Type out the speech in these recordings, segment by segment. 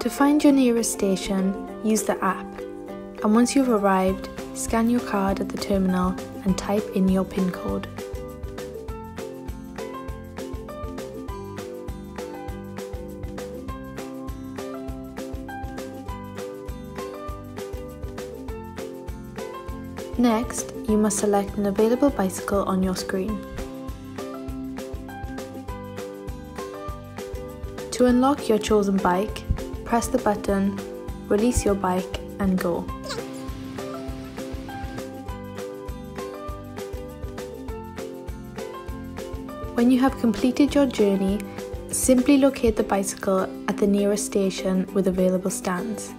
To find your nearest station, use the app, and once you've arrived, scan your card at the terminal and type in your PIN code. Next, you must select an available bicycle on your screen. To unlock your chosen bike, press the button, release your bike and go. When you have completed your journey, simply locate the bicycle at the nearest station with available stands.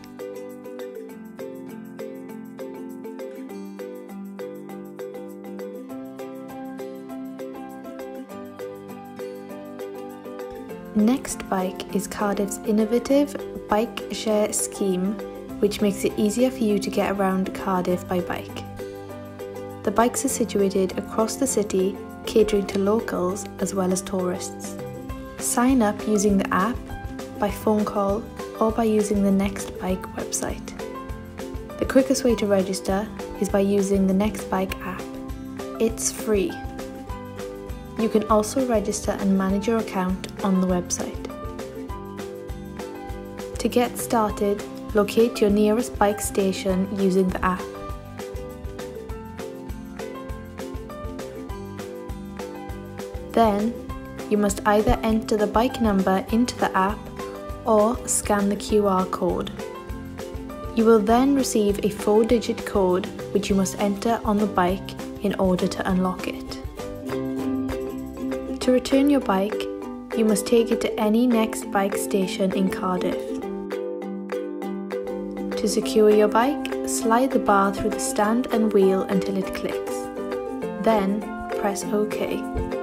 Next Bike is Cardiff's innovative bike share scheme, which makes it easier for you to get around Cardiff by bike. The bikes are situated across the city, catering to locals as well as tourists. Sign up using the app, by phone call, or by using the Next Bike website. The quickest way to register is by using the Next Bike app. It's free. You can also register and manage your account on the website. To get started, locate your nearest bike station using the app. Then, you must either enter the bike number into the app or scan the QR code. You will then receive a 4 digit code which you must enter on the bike in order to unlock it. To return your bike, you must take it to any next bike station in Cardiff. To secure your bike, slide the bar through the stand and wheel until it clicks. Then press OK.